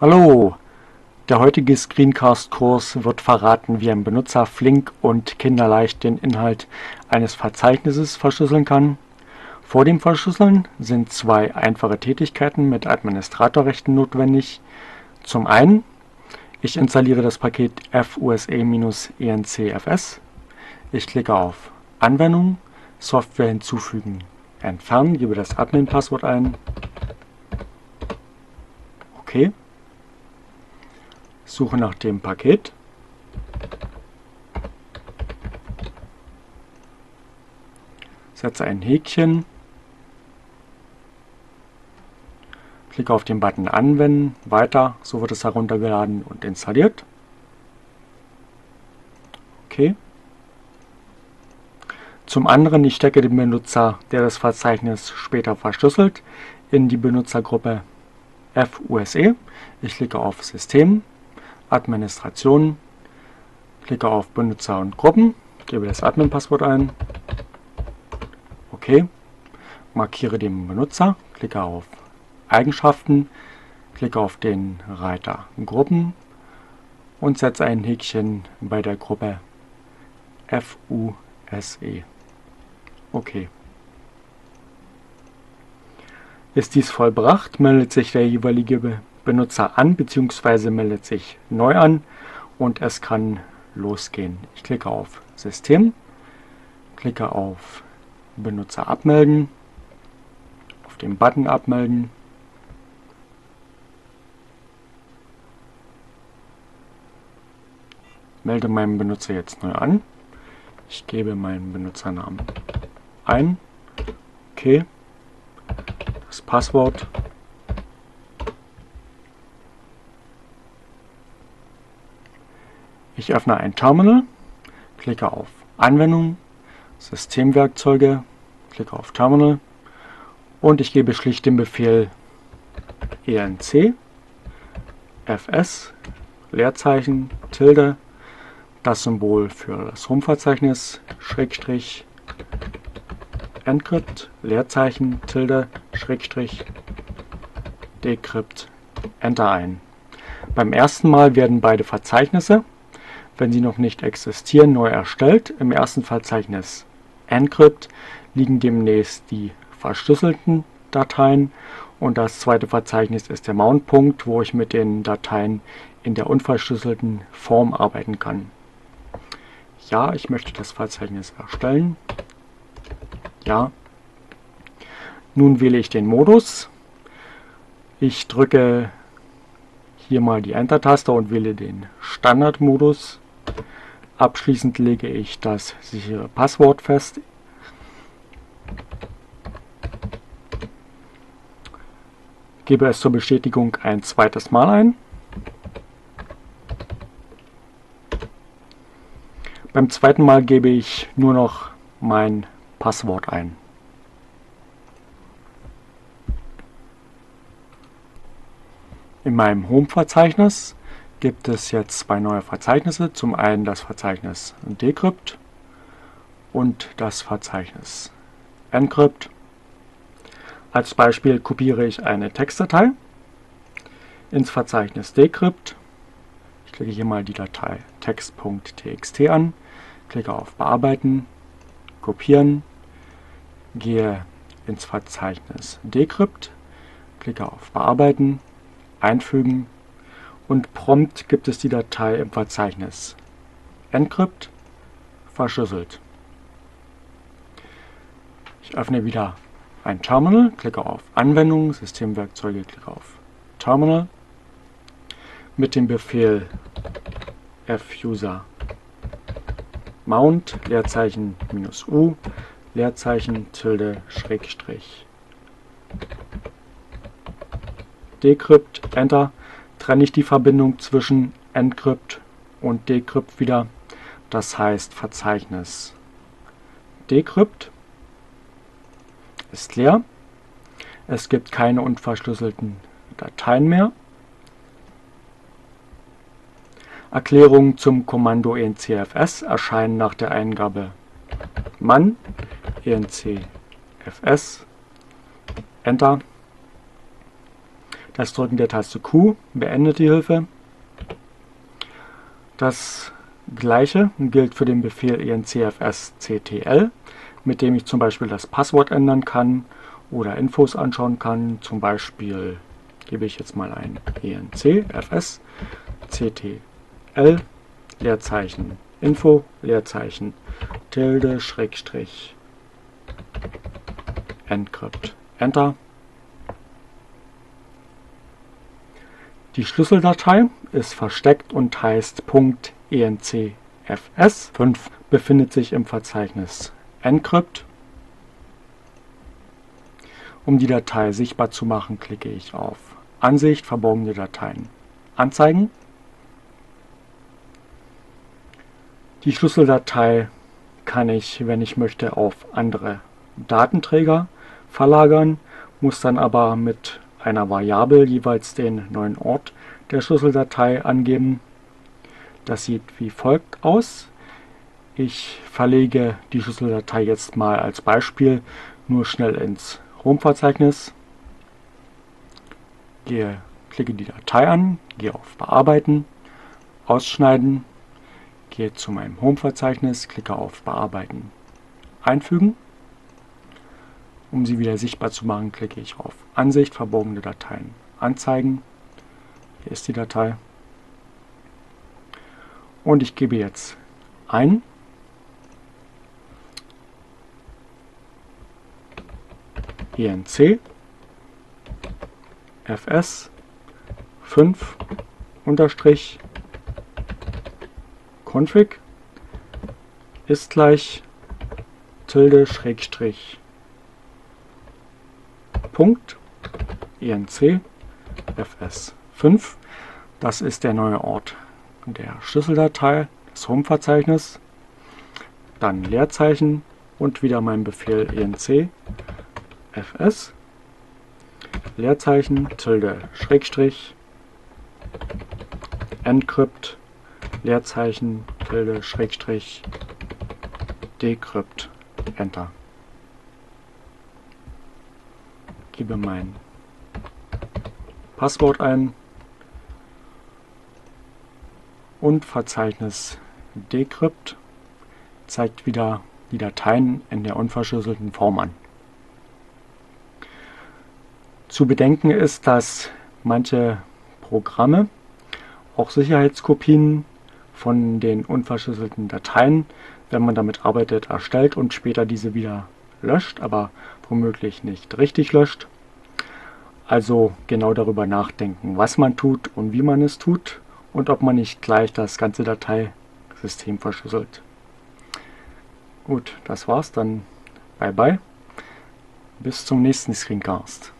Hallo! Der heutige Screencast-Kurs wird verraten, wie ein Benutzer flink und kinderleicht den Inhalt eines Verzeichnisses verschlüsseln kann. Vor dem Verschlüsseln sind zwei einfache Tätigkeiten mit Administratorrechten notwendig. Zum einen, ich installiere das Paket fuse-encfs. Ich klicke auf Anwendung, Software hinzufügen, entfernen, gebe das Admin-Passwort ein. Okay suche nach dem Paket. Setze ein Häkchen. Klicke auf den Button Anwenden, weiter, so wird es heruntergeladen und installiert. Okay. Zum anderen, ich stecke den Benutzer, der das Verzeichnis später verschlüsselt, in die Benutzergruppe FUSE. Ich klicke auf System, Administration, klicke auf Benutzer und Gruppen, gebe das Admin-Passwort ein, OK, markiere den Benutzer, klicke auf Eigenschaften, klicke auf den Reiter Gruppen. Und setze ein Häkchen bei der Gruppe FUSE. OK. Ist dies vollbracht, meldet sich der jeweilige Benutzer an bzw. meldet sich neu an und es kann losgehen. Ich klicke auf System, klicke auf Benutzer abmelden, auf den Button abmelden. Melde meinen Benutzer jetzt neu an. Ich gebe meinen Benutzernamen ein. Okay. Das Passwort Ich öffne ein Terminal, klicke auf Anwendung, Systemwerkzeuge, klicke auf Terminal und ich gebe schlicht den Befehl enc fs Leerzeichen Tilde das Symbol für das Home-Verzeichnis Schrägstrich Encrypt Leerzeichen Tilde Schrägstrich Decrypt Enter ein. Beim ersten Mal werden beide Verzeichnisse wenn sie noch nicht existieren, neu erstellt. Im ersten Verzeichnis Encrypt liegen demnächst die verschlüsselten Dateien und das zweite Verzeichnis ist der Mountpunkt, wo ich mit den Dateien in der unverschlüsselten Form arbeiten kann. Ja, ich möchte das Verzeichnis erstellen. Ja. Nun wähle ich den Modus. Ich drücke hier mal die Enter-Taste und wähle den Standardmodus. Abschließend lege ich das sichere Passwort fest. Gebe es zur Bestätigung ein zweites Mal ein. Beim zweiten Mal gebe ich nur noch mein Passwort ein. In meinem Home-Verzeichnis gibt es jetzt zwei neue Verzeichnisse. Zum einen das Verzeichnis Decrypt und das Verzeichnis Encrypt. Als Beispiel kopiere ich eine Textdatei ins Verzeichnis Decrypt. Ich klicke hier mal die Datei text.txt an, klicke auf Bearbeiten, Kopieren, gehe ins Verzeichnis Decrypt, klicke auf Bearbeiten, Einfügen und prompt gibt es die Datei im Verzeichnis. Encrypt. Verschlüsselt. Ich öffne wieder ein Terminal, klicke auf Anwendung, Systemwerkzeuge, klicke auf Terminal. Mit dem Befehl fuser mount Leerzeichen minus u Leerzeichen tilde Schrägstrich. Decrypt Enter trenne ich die Verbindung zwischen Encrypt und Decrypt wieder. Das heißt Verzeichnis Decrypt ist leer. Es gibt keine unverschlüsselten Dateien mehr. Erklärungen zum Kommando encfs erscheinen nach der Eingabe man encfs Enter Das Drücken der Taste Q beendet die Hilfe. Das gleiche gilt für den Befehl encfsctl, mit dem ich zum Beispiel das Passwort ändern kann oder Infos anschauen kann. Zum Beispiel gebe ich jetzt mal ein encfsctl Leerzeichen Info Leerzeichen Tilde Schrägstrich Encrypt Enter Die Schlüsseldatei ist versteckt und heißt .encfs. 5 befindet sich im Verzeichnis Encrypt. Um die Datei sichtbar zu machen, klicke ich auf Ansicht verborgene Dateien anzeigen. Die Schlüsseldatei kann ich, wenn ich möchte, auf andere Datenträger verlagern, muss dann aber mit einer Variable jeweils den neuen Ort der Schlüsseldatei angeben. Das sieht wie folgt aus. Ich verlege die Schlüsseldatei jetzt mal als Beispiel nur schnell ins Home-Verzeichnis. Gehe, klicke die Datei an, gehe auf Bearbeiten, Ausschneiden, gehe zu meinem Home-Verzeichnis, klicke auf Bearbeiten, Einfügen um sie wieder sichtbar zu machen, klicke ich auf Ansicht, verborgene Dateien anzeigen. Hier ist die Datei. Und ich gebe jetzt ein. Enc fs 5 unterstrich. Config. Ist gleich. Tilde schrägstrich Punkt enc fs5. Das ist der neue Ort der Schlüsseldatei, das Home-Verzeichnis. Dann Leerzeichen und wieder mein Befehl enc fs Leerzeichen tilde Schrägstrich encrypt Leerzeichen tilde Schrägstrich decrypt Enter gebe mein Passwort ein und Verzeichnis decrypt zeigt wieder die Dateien in der unverschlüsselten Form an. Zu bedenken ist, dass manche Programme auch Sicherheitskopien von den unverschlüsselten Dateien, wenn man damit arbeitet, erstellt und später diese wieder löscht, aber womöglich nicht richtig löscht. Also genau darüber nachdenken, was man tut und wie man es tut und ob man nicht gleich das ganze Dateisystem verschlüsselt. Gut, das war's dann. Bye bye. Bis zum nächsten Screencast.